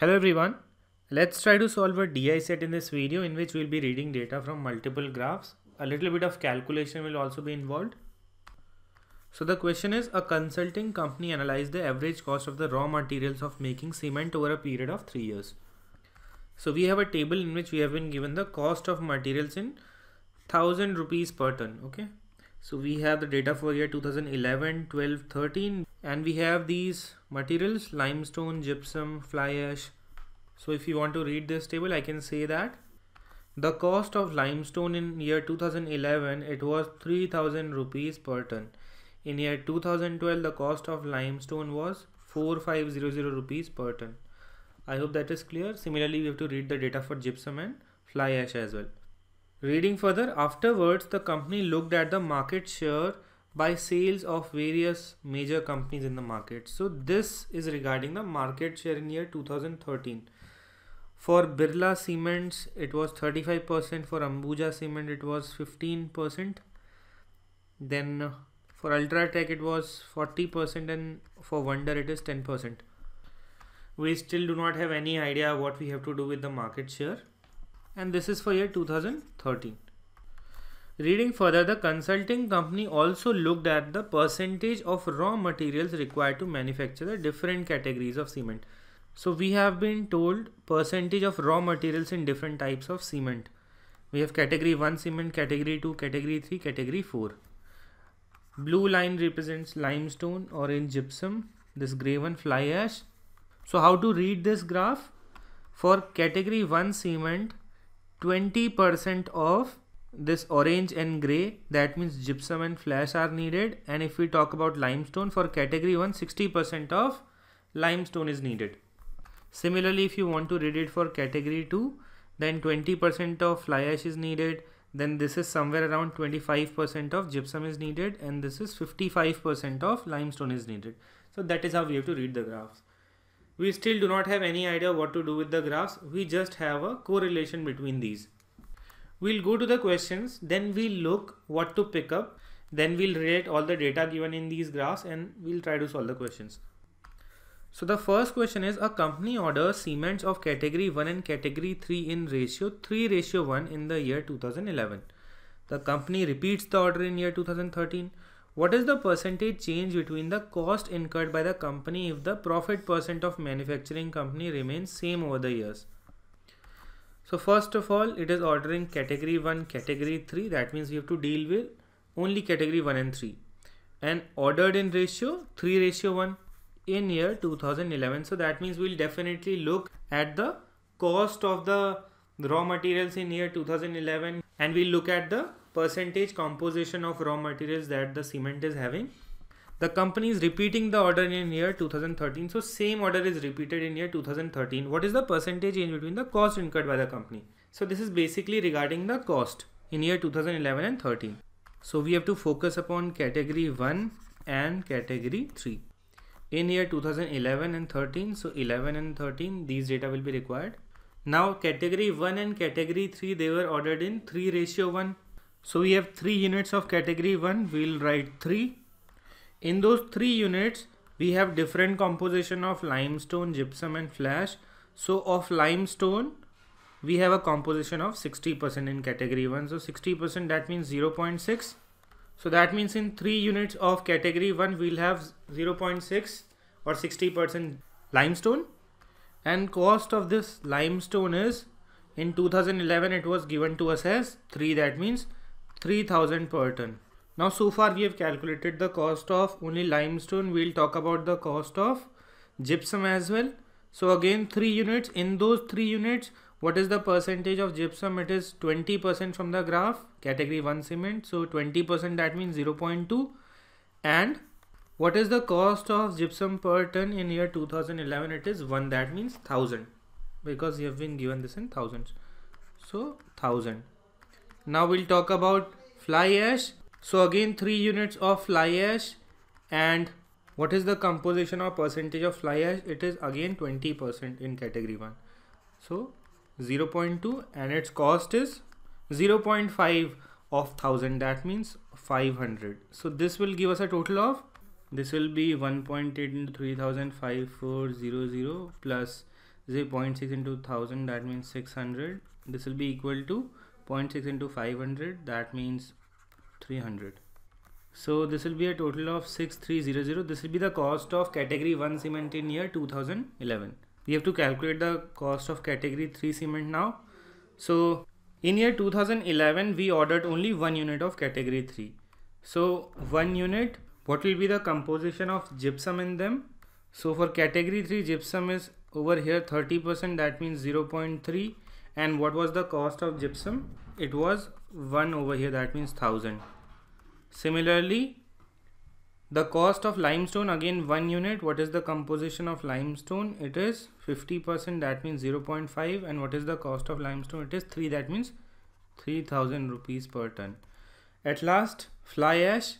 Hello everyone. Let's try to solve a DI set in this video in which we'll be reading data from multiple graphs. A little bit of calculation will also be involved. So the question is a consulting company analyzed the average cost of the raw materials of making cement over a period of 3 years. So we have a table in which we have been given the cost of materials in 1000 rupees per ton. Okay. So we have the data for year 2011, 12, 13 and we have these materials limestone, gypsum, fly ash. So if you want to read this table I can say that the cost of limestone in year 2011 it was 3000 rupees per ton. In year 2012 the cost of limestone was 4500 rupees per ton. I hope that is clear. Similarly we have to read the data for gypsum and fly ash as well. Reading further, afterwards, the company looked at the market share by sales of various major companies in the market. So this is regarding the market share in year 2013. For Birla Cements, it was 35%. For Ambuja Cement, it was 15%. Then uh, for Ultratech, it was 40%, and for Wonder, it is 10%. We still do not have any idea what we have to do with the market share and this is for year 2013. Reading further, the consulting company also looked at the percentage of raw materials required to manufacture the different categories of cement. So we have been told percentage of raw materials in different types of cement. We have category 1 cement, category 2, category 3, category 4. Blue line represents limestone, orange gypsum, this gray one fly ash. So how to read this graph? For category 1 cement, 20% of this orange and gray that means gypsum and fly ash are needed. And if we talk about limestone for category 1 60% of limestone is needed. Similarly if you want to read it for category 2 then 20% of fly ash is needed. Then this is somewhere around 25% of gypsum is needed. And this is 55% of limestone is needed. So that is how we have to read the graphs. We still do not have any idea what to do with the graphs. We just have a correlation between these. We'll go to the questions, then we'll look what to pick up, then we'll relate all the data given in these graphs and we'll try to solve the questions. So the first question is a company orders cements of category 1 and category 3 in ratio 3 ratio 1 in the year 2011. The company repeats the order in year 2013. What is the percentage change between the cost incurred by the company if the profit percent of manufacturing company remains same over the years? So first of all, it is ordering category 1, category 3. That means we have to deal with only category 1 and 3. And ordered in ratio 3 ratio 1 in year 2011. So that means we'll definitely look at the cost of the raw materials in year 2011 and we'll look at the percentage composition of raw materials that the cement is having. The company is repeating the order in year 2013. So same order is repeated in year 2013. What is the percentage in between the cost incurred by the company? So this is basically regarding the cost in year 2011 and 13. So we have to focus upon category 1 and category 3. In year 2011 and 13, so 11 and 13, these data will be required. Now category 1 and category 3, they were ordered in 3 ratio 1 so we have three units of category 1, we'll write 3. In those three units, we have different composition of limestone, gypsum and fly ash. So of limestone, we have a composition of 60% in category 1. So 60% that means 0.6. So that means in 3 units of category 1 we'll have 0.6 or 60% limestone and cost of this limestone is in 2011 it was given to us as 3 that means 3000 per ton. Now so far we have calculated the cost of only limestone. We'll talk about the cost of gypsum as well. So again 3 units. In those 3 units what is the percentage of gypsum? It is 20% from the graph category 1 cement. So 20% that means 0.2 and what is the cost of gypsum per ton in year 2011? It is 1 that means 1000 because you have been given this in thousands. So 1000 now we'll talk about fly ash. So again 3 units of fly ash and what is the composition or percentage of fly ash? It is again 20% in category 1. So 0.2 and its cost is 0.5 of 1000 that means 500. So this will give us a total of this will be 1.8 into 3000 5400 plus say 0.6 into 1000 that means 600 this will be equal to 0.6 into 500 that means 300 so this will be a total of 6300 this will be the cost of category 1 cement in year 2011 we have to calculate the cost of category 3 cement now. So in year 2011 we ordered only one unit of category 3 so one unit what will be the composition of gypsum in them? So for category 3 gypsum is over here 30% that means 0.3 and what was the cost of gypsum it was 1 over here that means 1000 similarly the cost of limestone again 1 unit. What is the composition of limestone? It is 50% that means 0.5 and what is the cost of limestone? It is 3 that means 3000 rupees per ton. At last fly ash.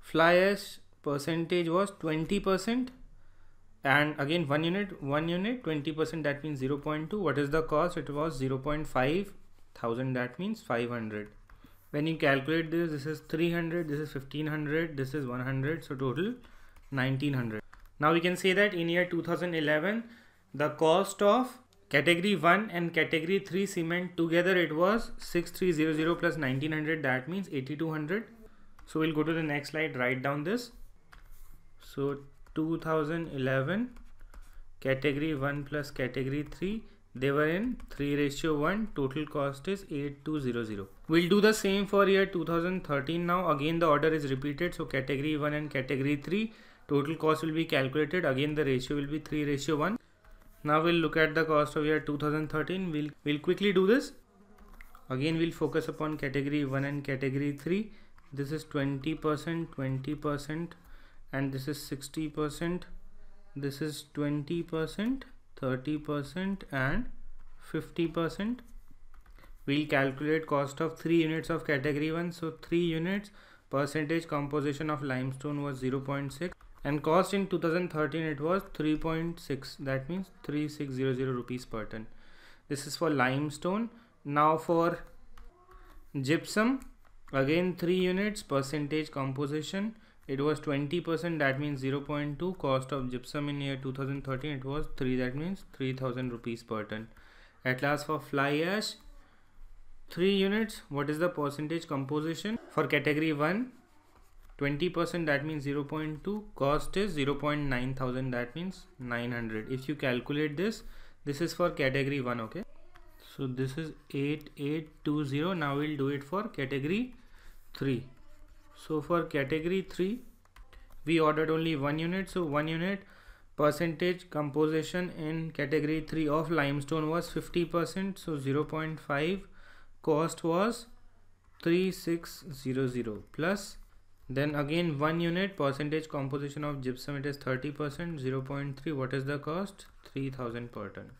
Fly ash percentage was 20% and again one unit one unit 20 percent that means 0.2 what is the cost? It was 0.5 thousand that means 500 when you calculate this this is 300 this is 1500 this is 100 so total 1900 now we can say that in year 2011 the cost of category 1 and category 3 cement together it was 6300 plus 1900 that means 8200 so we'll go to the next slide write down this. So 2011 category 1 plus category 3 they were in 3 ratio 1 total cost is 8200 we'll do the same for year 2013 now. Again the order is repeated. So category 1 and category 3 total cost will be calculated. Again the ratio will be 3 ratio 1 now we'll look at the cost of year 2013 we'll we'll quickly do this. Again we'll focus upon category 1 and category 3 this is 20 percent 20 percent and this is 60 percent. This is 20 percent 30 percent and 50 percent. We'll calculate cost of 3 units of category 1 so 3 units percentage composition of limestone was 0.6 and cost in 2013 it was 3.6 that means 3600 rupees per ton. This is for limestone. Now for gypsum again 3 units percentage composition it was 20% that means 0.2 cost of gypsum in year 2013 it was 3 that means 3000 rupees per ton. At last for fly ash 3 units. What is the percentage composition? For category 1 20% that means 0.2 cost is 0.9 thousand that means 900 if you calculate this this is for category 1 okay? So this is 8820 now we'll do it for category 3 so for category 3 we ordered only one unit. So one unit percentage composition in category 3 of limestone was 50% so 0.5 cost was 3600 plus. Then again one unit percentage composition of gypsum it is 30% 0.3 what is the cost? 3000 per ton.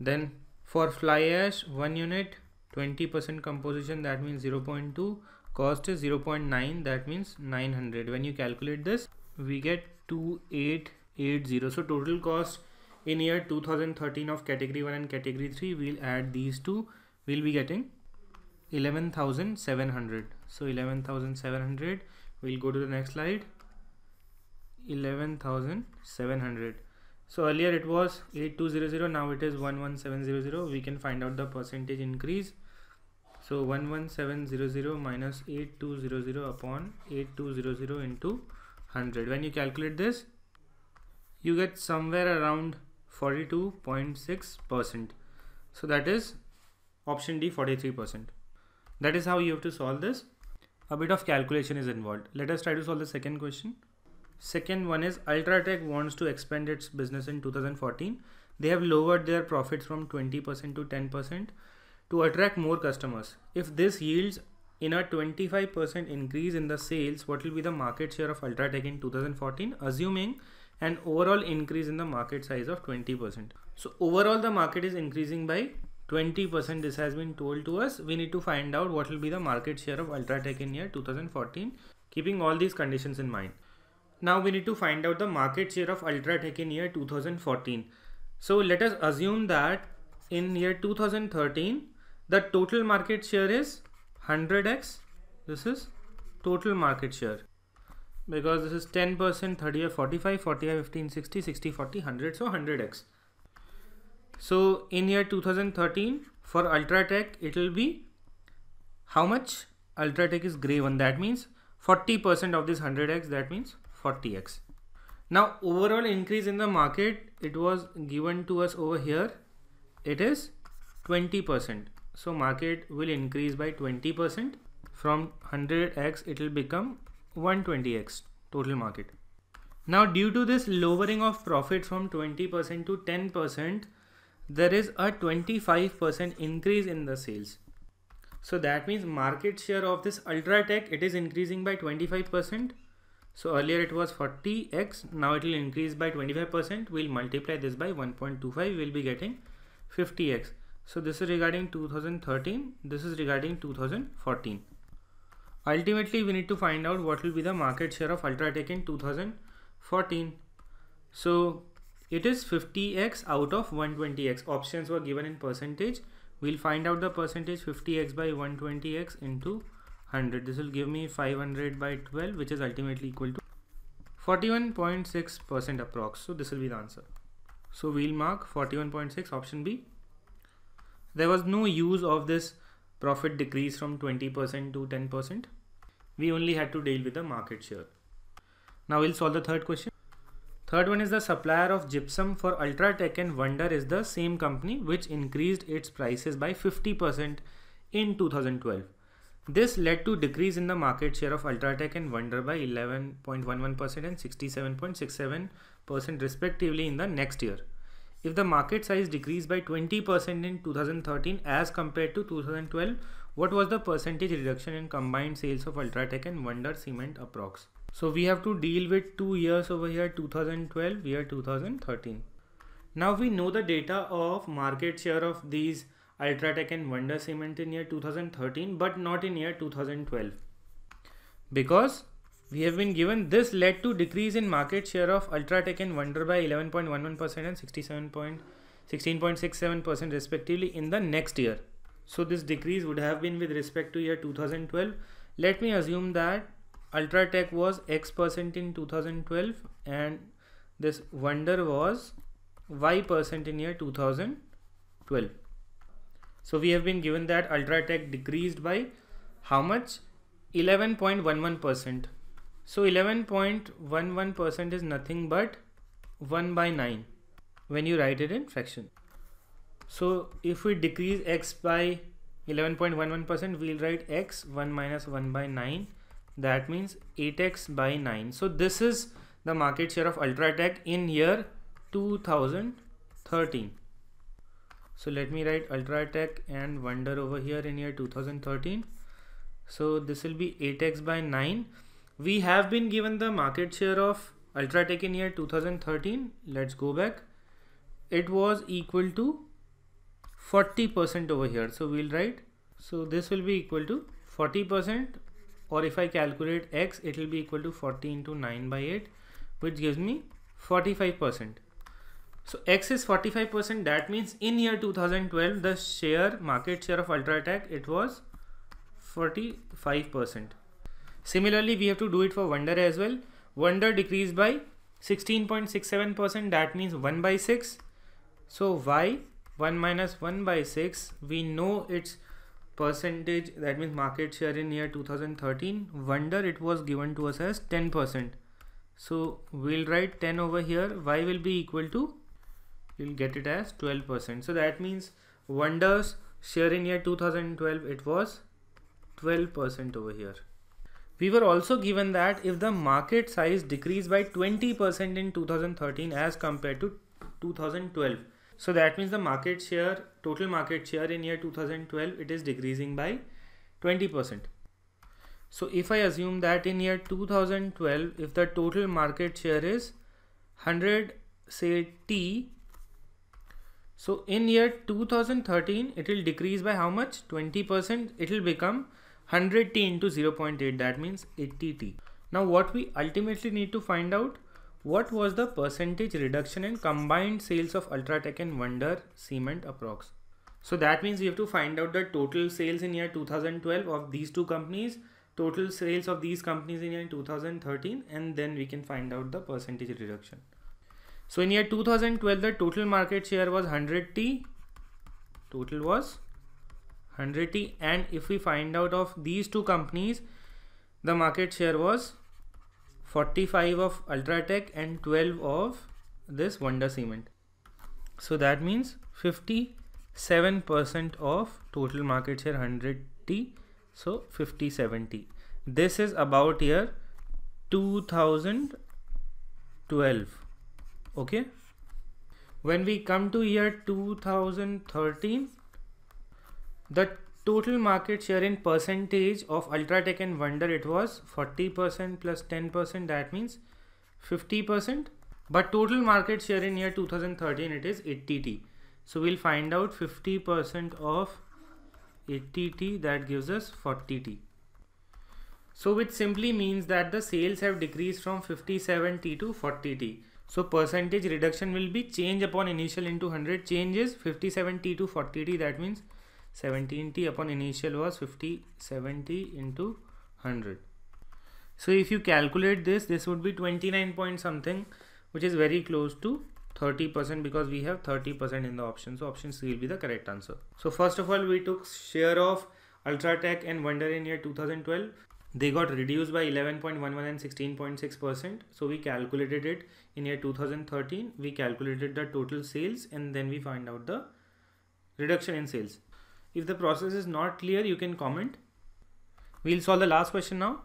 Then for fly ash one unit 20% composition that means 0.2 cost is 0.9 that means 900 when you calculate this we get 2880 so total cost in year 2013 of category 1 and category 3 we'll add these two. We'll be getting 11700 so 11700 we'll go to the next slide. 11700 so earlier it was 8200 now it is 11700 we can find out the percentage increase so 11700 minus 8200 upon 8200 into 100. When you calculate this, you get somewhere around 42.6%. So that is option D 43%. That is how you have to solve this. A bit of calculation is involved. Let us try to solve the second question. Second one is Ultratech wants to expand its business in 2014. They have lowered their profits from 20% to 10% to attract more customers. If this yields in a 25% increase in the sales, what will be the market share of Ultratech in 2014, assuming an overall increase in the market size of 20%. So overall the market is increasing by 20% this has been told to us. We need to find out what will be the market share of Ultratech in year 2014, keeping all these conditions in mind. Now we need to find out the market share of Ultratech in year 2014. So let us assume that in year 2013 the total market share is 100x this is total market share. Because this is 10% 30 or 45 45 15 60 60 40 100 so 100x So in year 2013 for Ultratech it will be how much? Ultratech is gray one. That means 40% of this 100x that means 40x. Now overall increase in the market it was given to us over here. It is 20%. So market will increase by 20% from 100x it will become 120x total market. Now due to this lowering of profit from 20% to 10%, there is a 25% increase in the sales. So that means market share of this Ultratech it is increasing by 25%. So earlier it was 40x, now it will increase by 25%. We'll multiply this by 1.25, we'll be getting 50x. So this is regarding 2013, this is regarding 2014. Ultimately, we need to find out what will be the market share of Ultratech in 2014. So it is 50x out of 120x. Options were given in percentage. We'll find out the percentage 50x by 120x into 100. This will give me 500 by 12, which is ultimately equal to 41.6% approx. So this will be the answer. So we'll mark 41.6 option B. There was no use of this profit decrease from 20% to 10%. We only had to deal with the market share. Now we'll solve the third question. Third one is the supplier of gypsum for Ultratech and Wonder is the same company which increased its prices by 50% in 2012. This led to decrease in the market share of Ultratech and Wonder by 11.11% and 67.67% respectively in the next year. If the market size decreased by 20% in 2013 as compared to 2012, what was the percentage reduction in combined sales of Ultratech and Wonder Cement approx? So we have to deal with two years over here 2012, year 2013. Now we know the data of market share of these Ultratech and Wonder Cement in year 2013 but not in year 2012 because we have been given this led to decrease in market share of Ultratech and Wonder by 11.11% and 67.16.67% respectively in the next year. So this decrease would have been with respect to year 2012. Let me assume that Ultratech was X percent in 2012 and this Wonder was Y percent in year 2012. So we have been given that Ultratech decreased by how much? 11.11%. So 11.11% is nothing but 1 by 9 when you write it in fraction. So if we decrease x by 11.11% we'll write x 1 minus 1 by 9 that means 8x by 9. So this is the market share of Ultratech in year 2013. So let me write Ultratech and Wonder over here in year 2013. So this will be 8x by 9 we have been given the market share of Ultratech in year 2013 let's go back. It was equal to 40% over here. So we'll write. So this will be equal to 40% or if I calculate x it will be equal to 40 into 9 by 8 which gives me 45% so x is 45% that means in year 2012 the share market share of Ultratech it was 45% Similarly, we have to do it for Wonder as well. Wonder decreased by 16.67%. That means 1 by 6. So y 1 minus 1 by 6. We know its percentage that means market share in year 2013. Wonder it was given to us as 10%. So we'll write 10 over here. Y will be equal to you'll get it as 12%. So that means Wonders share in year 2012 it was 12% over here. We were also given that if the market size decreased by 20% in 2013 as compared to 2012. So that means the market share, total market share in year 2012, it is decreasing by 20%. So if I assume that in year 2012, if the total market share is 100 say T, so in year 2013, it will decrease by how much? 20%. It will become 100t into 0.8 that means 80t. Now what we ultimately need to find out what was the percentage reduction in combined sales of Ultratech and Wonder Cement approx. So that means we have to find out the total sales in year 2012 of these two companies, total sales of these companies in year 2013 and then we can find out the percentage reduction. So in year 2012, the total market share was 100T. Total was 100T. And if we find out of these two companies, the market share was 45 of Ultratech and 12 of this Wonder Cement. So that means 57% of total market share 100T. So 50 70. This is about year 2012 okay when we come to year 2013 the total market share in percentage of Ultratech and Wonder it was 40% plus 10% that means 50% but total market share in year 2013 it is 80t so we'll find out 50% of 80t that gives us 40t so which simply means that the sales have decreased from 57t to 40t so percentage reduction will be change upon initial into 100 changes 57t to 40t that means 17t upon initial was 50 70 into 100. So if you calculate this this would be 29 point something which is very close to 30% because we have 30% in the option. So option C will be the correct answer. So first of all we took share of Ultratech and Wonder in year 2012 they got reduced by 11.11 and 16.6 percent so we calculated it in year 2013 we calculated the total sales and then we find out the reduction in sales if the process is not clear you can comment. We'll solve the last question now.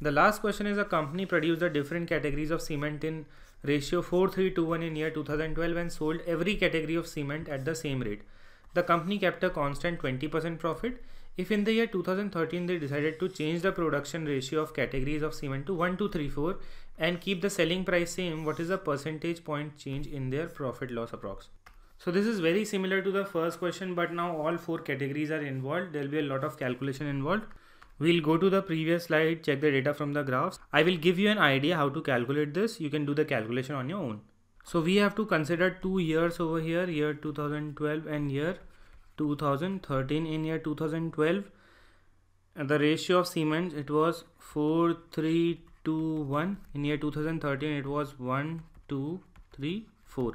The last question is a company produced the different categories of cement in ratio 4321 in year 2012 and sold every category of cement at the same rate. The company kept a constant 20% profit. If in the year 2013 they decided to change the production ratio of categories of cement to 1, 2, 3, 4 and keep the selling price same, what is the percentage point change in their profit loss approx? So this is very similar to the first question but now all four categories are involved. There will be a lot of calculation involved. We'll go to the previous slide, check the data from the graphs. I will give you an idea how to calculate this. You can do the calculation on your own. So we have to consider two years over here, year 2012 and year 2013 in year 2012 the ratio of cements, it was 4 3 2 1 in year 2013 it was 1 2 3 4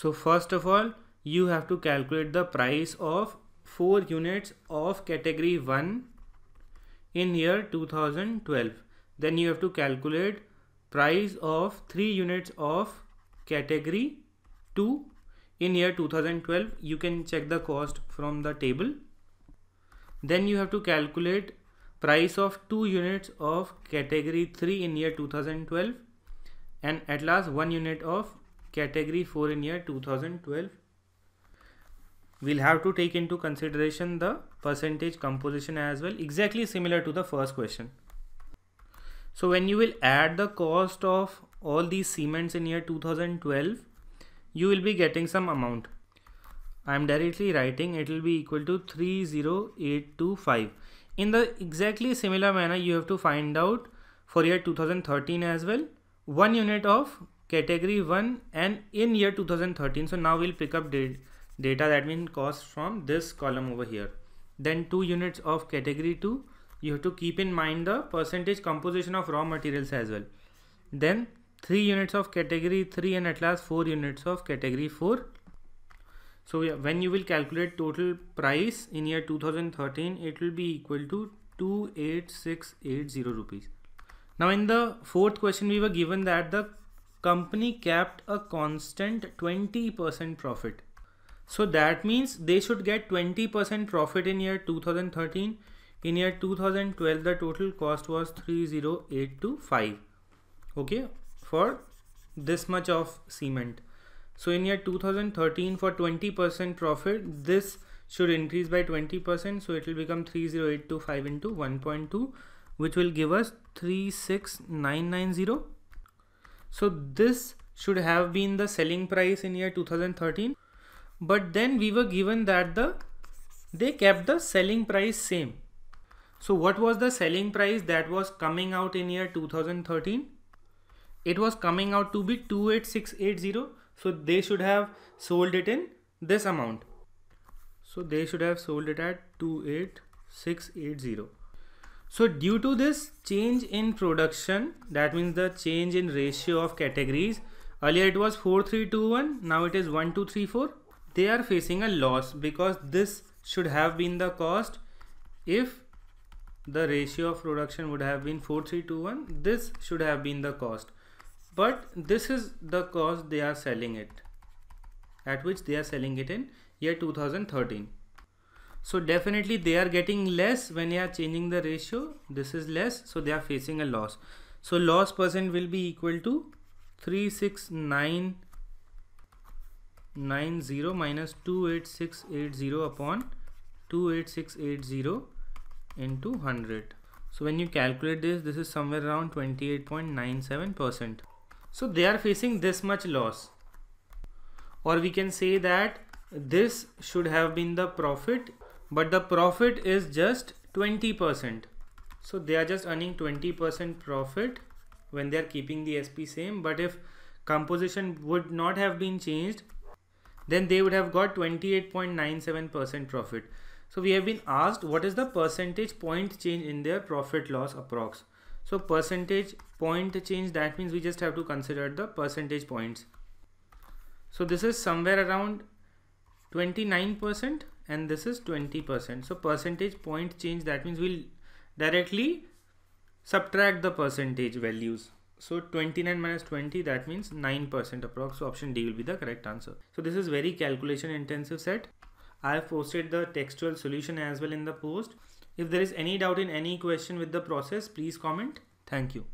so first of all you have to calculate the price of 4 units of category 1 in year 2012 then you have to calculate price of 3 units of category 2 in year 2012 you can check the cost from the table. Then you have to calculate price of 2 units of category 3 in year 2012 and at last 1 unit of category 4 in year 2012 we'll have to take into consideration the percentage composition as well exactly similar to the first question. So when you will add the cost of all these cements in year 2012 you will be getting some amount. I am directly writing it will be equal to 30825 in the exactly similar manner you have to find out for year 2013 as well one unit of category 1 and in year 2013 so now we'll pick up data that means cost from this column over here. Then two units of category 2 you have to keep in mind the percentage composition of raw materials as well. Then 3 units of category 3 and at last 4 units of category 4 so when you will calculate total price in year 2013 it will be equal to 28680 rupees. Now in the fourth question we were given that the company kept a constant 20% profit. So that means they should get 20% profit in year 2013 in year 2012 the total cost was 30825 okay for this much of cement. So in year 2013 for 20% profit this should increase by 20% so it will become 30825 into 1.2 which will give us 36990 so this should have been the selling price in year 2013 but then we were given that the they kept the selling price same. So what was the selling price that was coming out in year 2013 it was coming out to be 28680 so they should have sold it in this amount. So they should have sold it at 28680 so due to this change in production that means the change in ratio of categories earlier it was 4321 now it is 1234 they are facing a loss because this should have been the cost. If the ratio of production would have been 4321 this should have been the cost. But this is the cost they are selling it at which they are selling it in year 2013 so definitely they are getting less when they are changing the ratio. This is less so they are facing a loss. So loss percent will be equal to 36990 minus 28680 upon 28680 into 100 so when you calculate this this is somewhere around 28.97 percent. So they are facing this much loss. Or we can say that this should have been the profit but the profit is just 20 percent so they are just earning 20 percent profit when they are keeping the SP same but if composition would not have been changed then they would have got 28.97 percent profit so we have been asked what is the percentage point change in their profit loss approx. So percentage point change that means we just have to consider the percentage points. So this is somewhere around 29% and this is 20%. So percentage point change that means we'll directly subtract the percentage values. So 29 minus 20 that means 9% approx. So option D will be the correct answer. So this is very calculation intensive set. I have posted the textual solution as well in the post. If there is any doubt in any question with the process, please comment. Thank you.